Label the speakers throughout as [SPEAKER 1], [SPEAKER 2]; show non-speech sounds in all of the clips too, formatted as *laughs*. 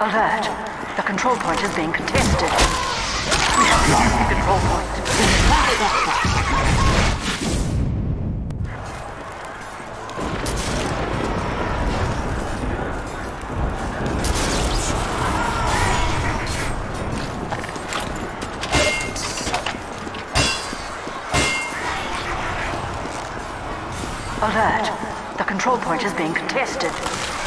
[SPEAKER 1] Alert. The control point is being contested. We have lost the control point. Alert. The control point is being contested.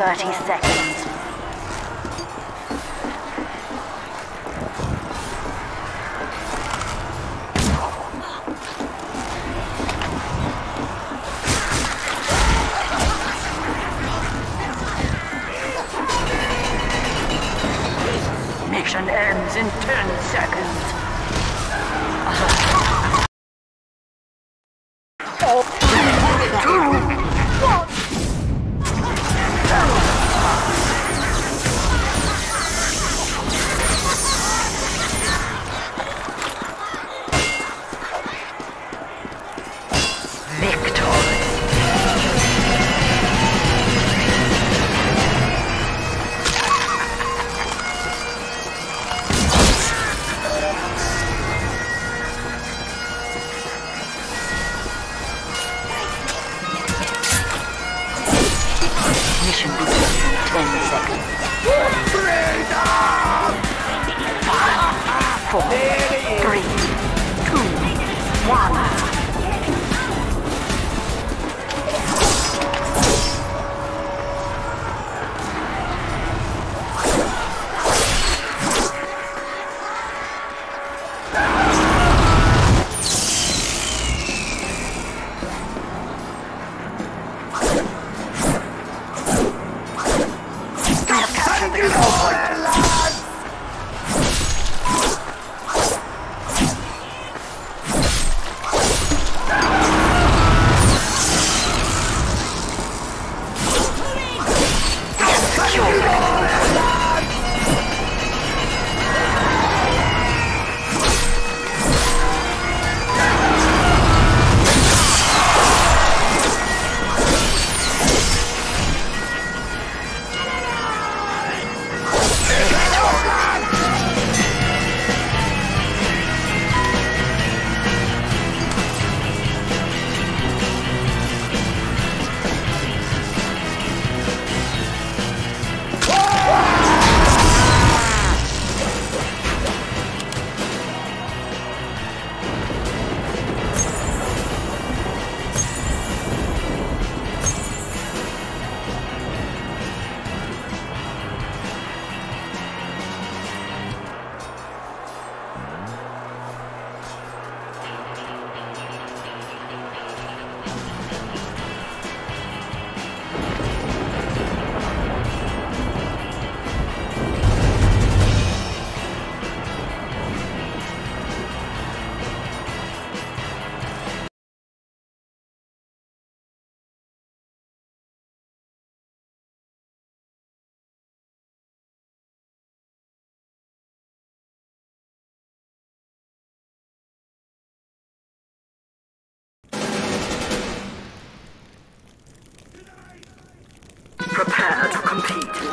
[SPEAKER 1] 30 seconds.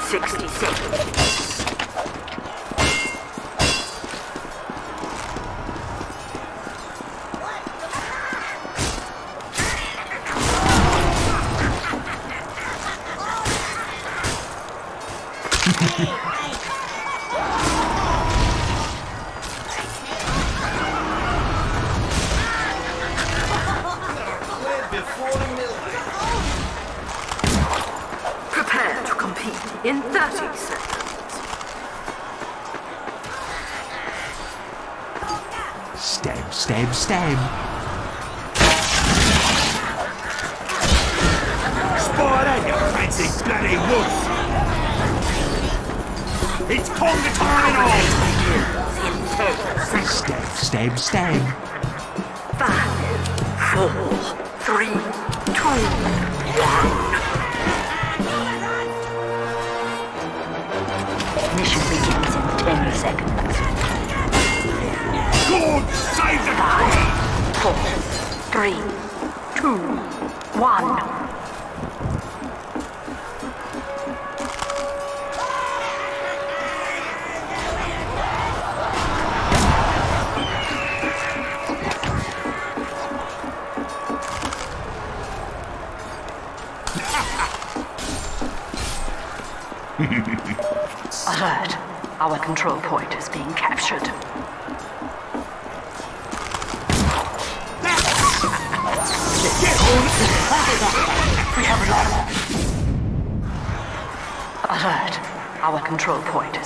[SPEAKER 1] 60 seconds. *laughs* Prepare
[SPEAKER 2] stab, stab.
[SPEAKER 3] Spider, you fancy bloody wuss! It's conga time and all!
[SPEAKER 1] In 10 seconds.
[SPEAKER 2] Stab, stab, stab.
[SPEAKER 1] Five, four, three, two, one. Mission begins in 10 seconds. Four, three, two, one. *laughs* Alert. Our control point is being captured. Control point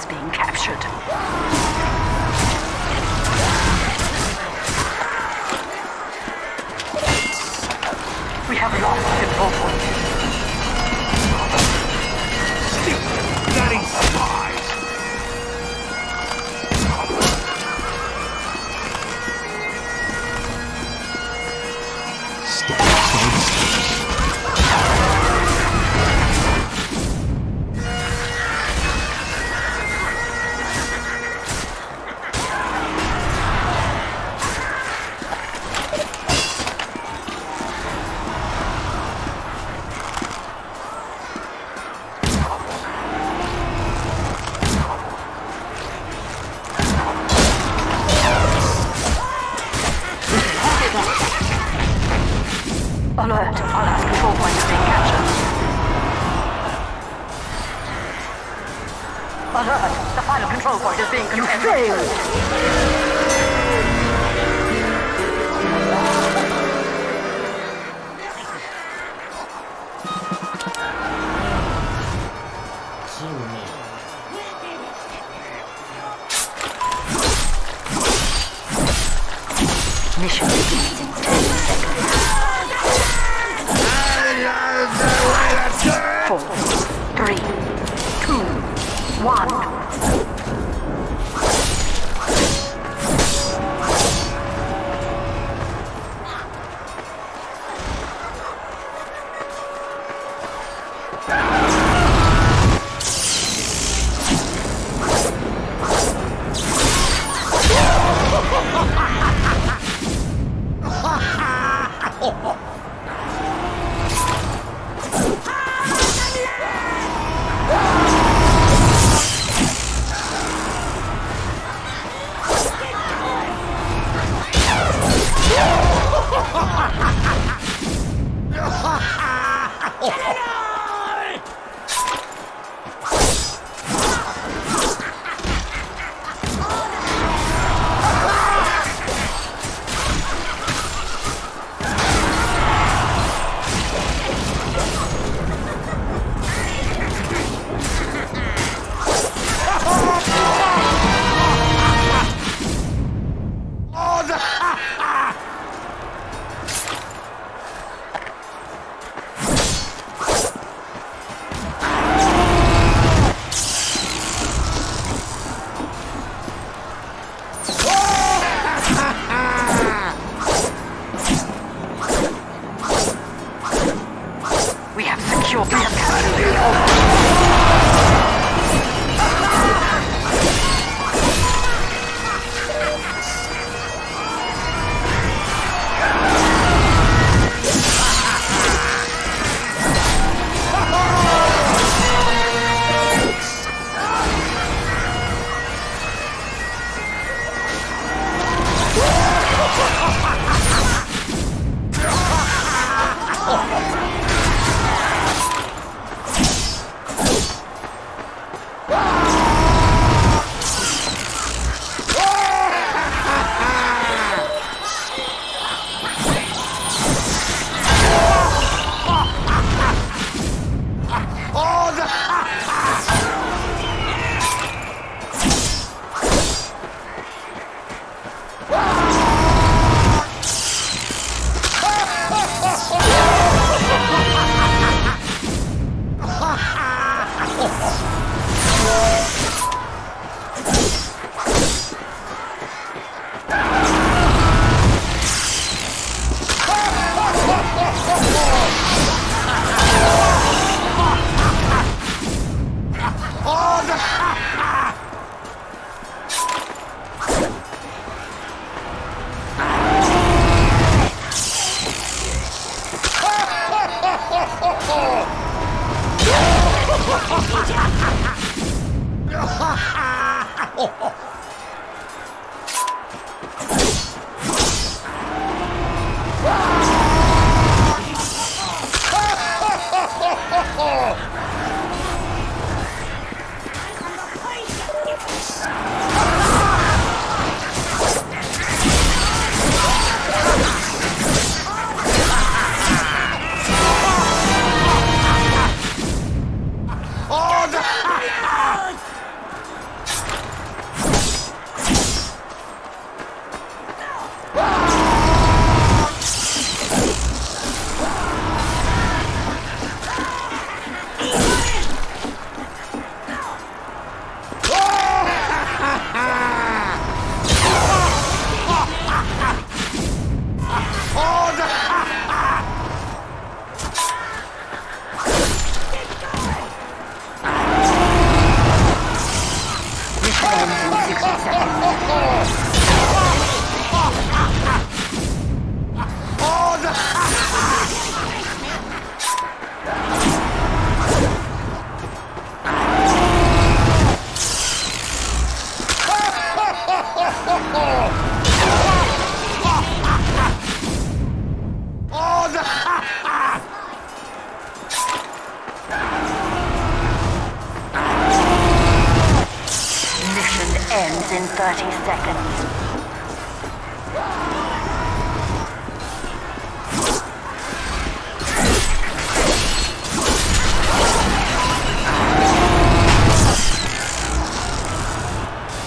[SPEAKER 1] 30 seconds.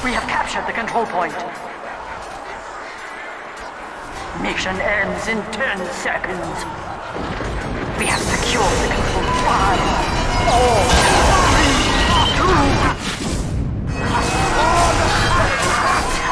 [SPEAKER 1] We have captured the control point. Mission ends in 10 seconds. We have secured the control. Five, four, three, two, Ah!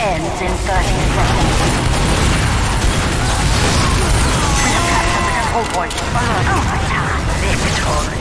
[SPEAKER 1] Ends in 30 seconds. We have captured the control point. Oh my god, victory.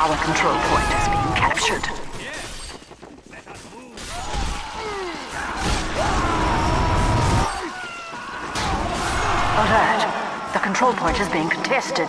[SPEAKER 1] Our control point is being captured. Alert. The control point is being contested.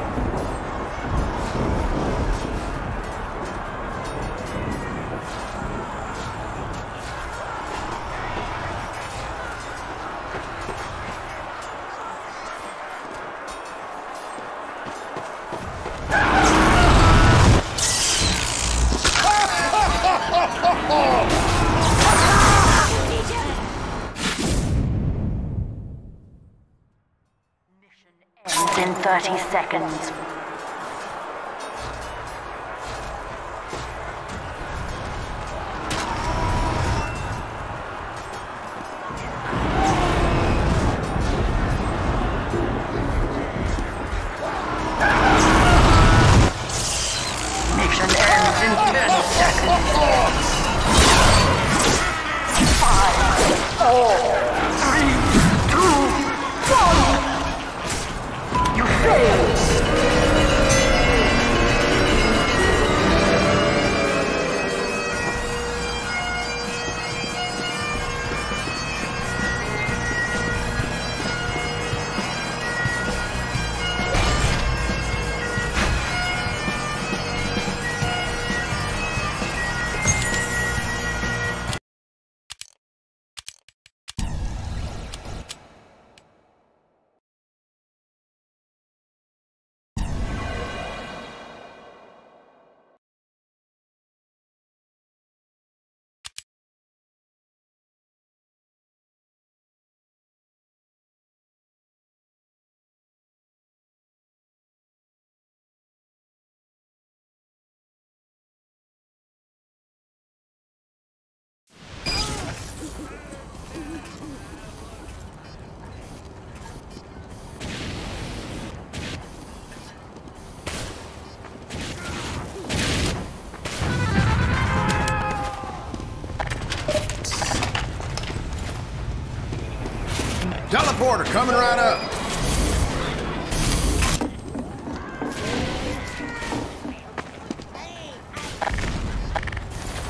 [SPEAKER 4] Transporter coming right up.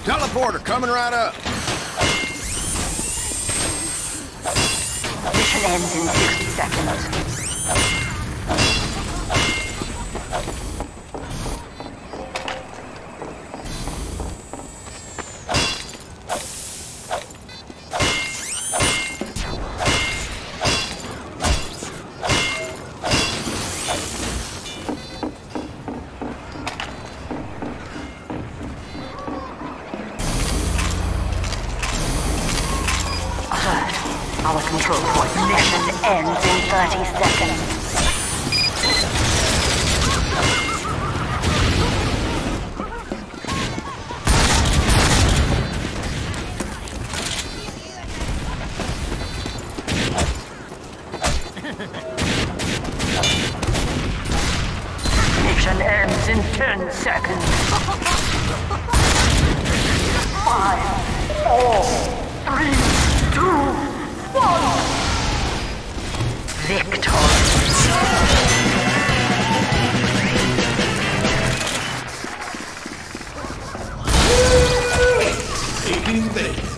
[SPEAKER 4] Teleporter coming right up.
[SPEAKER 1] Mission ends in 60 seconds. anything.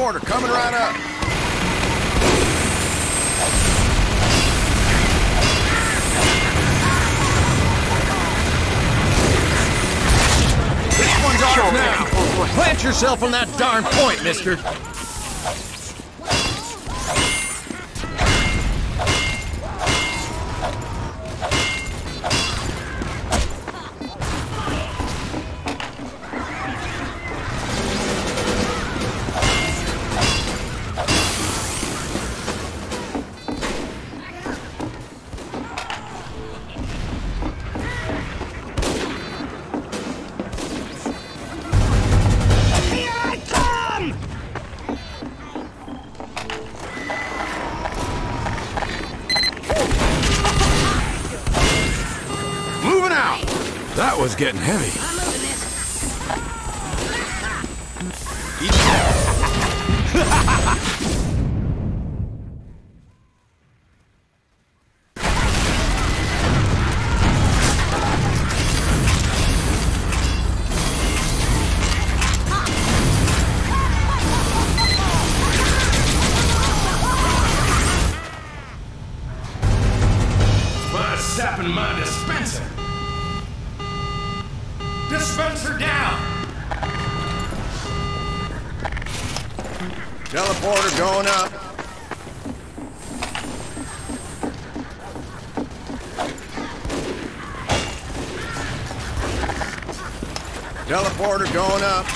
[SPEAKER 4] Teleporter coming right up. This one's ours now. Plant yourself on that darn point, mister. Getting heavy.
[SPEAKER 3] Down.
[SPEAKER 4] Teleporter going up. Teleporter going up.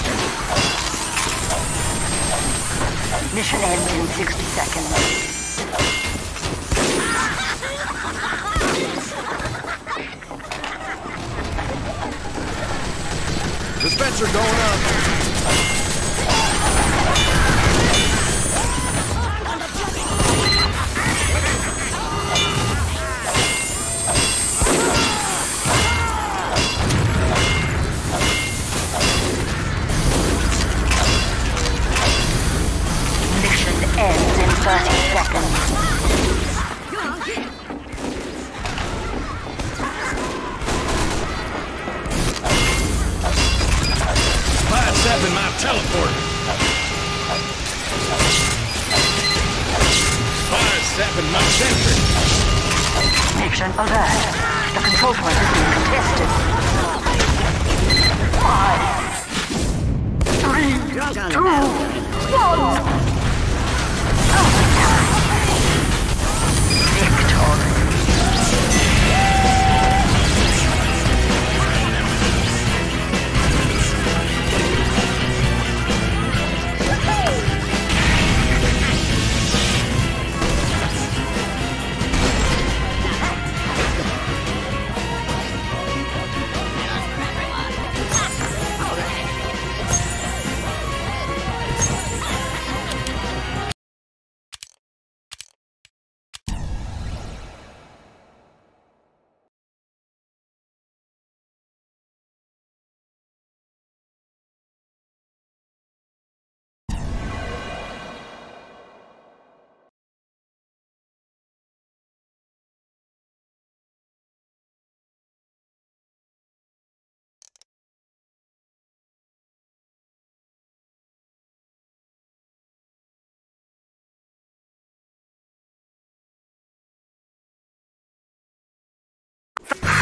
[SPEAKER 1] Mission ends in 60 seconds.
[SPEAKER 4] Dispenser going up.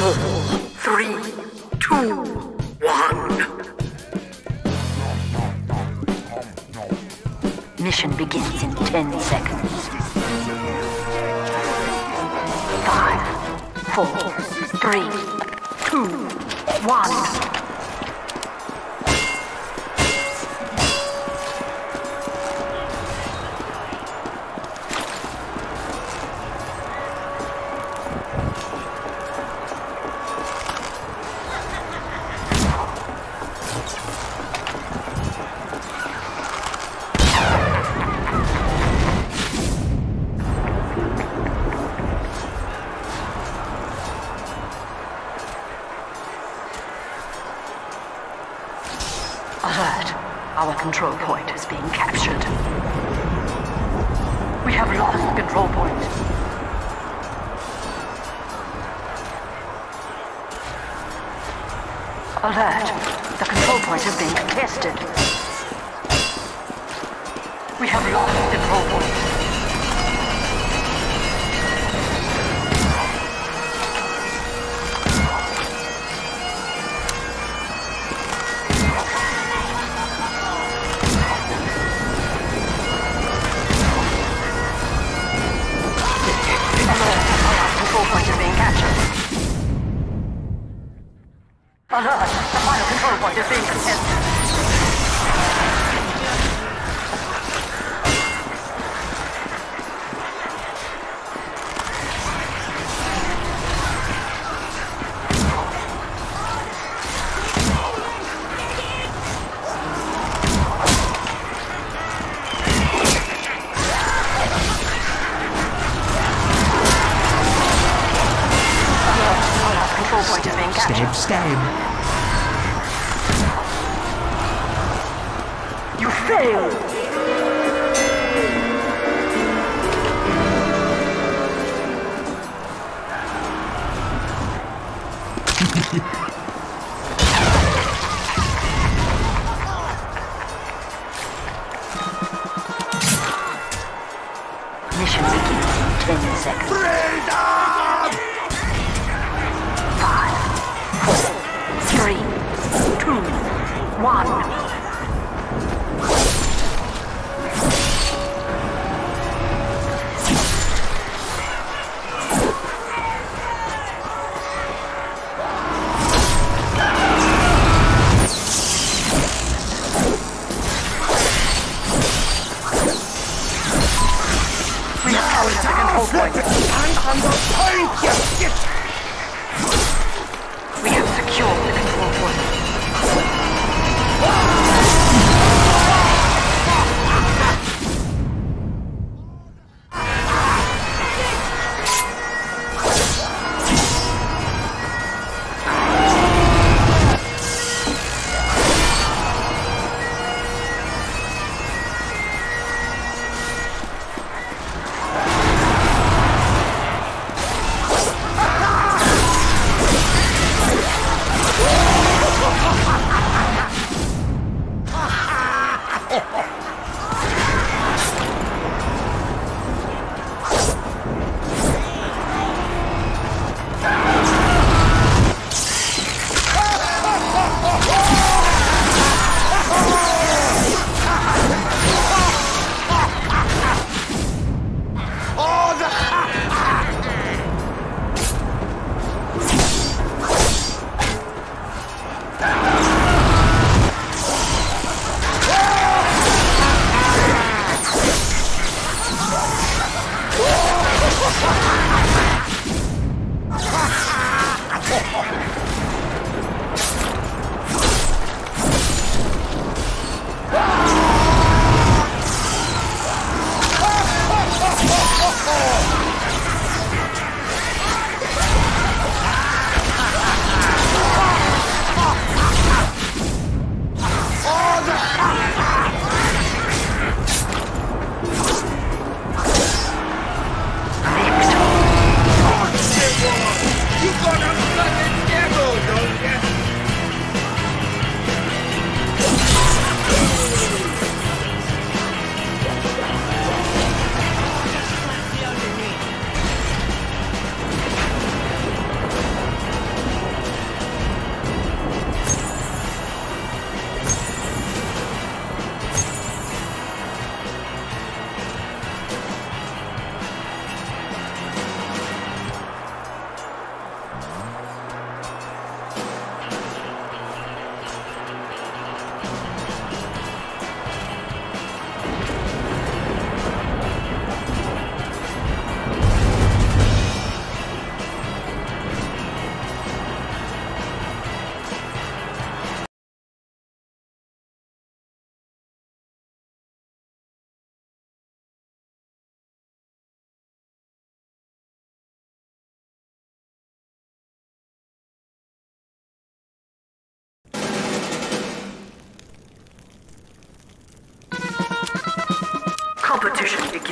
[SPEAKER 1] Four, three, two, one. Mission begins in 10 seconds. Five, four, three, two, one.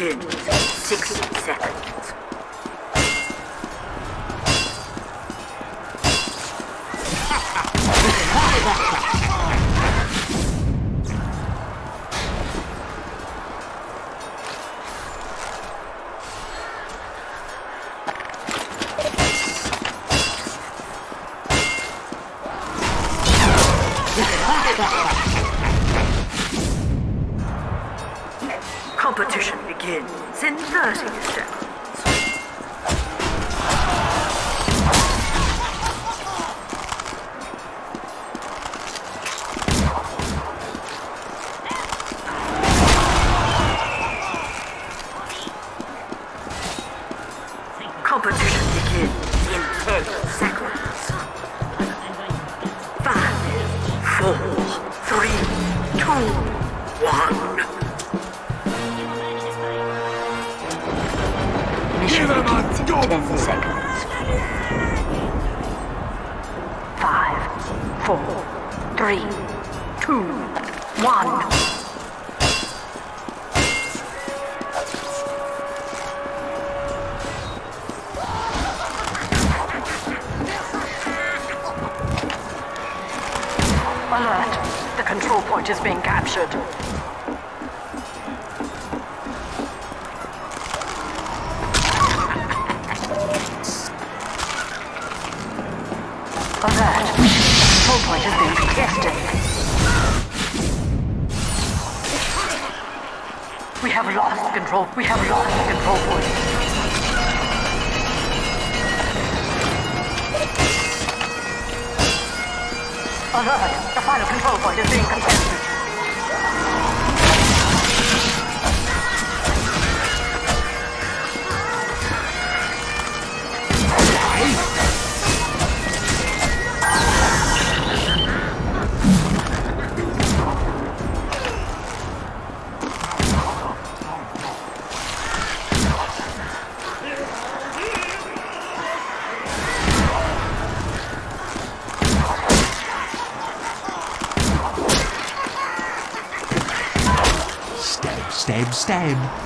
[SPEAKER 1] In 60 seconds. Mission begins in 10 seconds. Five, four, three, two, one. Alert! The control point is being captured. Alert! Control point is being contested. We have lost control. We have lost control point. Alert! The final control point is being contested.
[SPEAKER 2] Stab,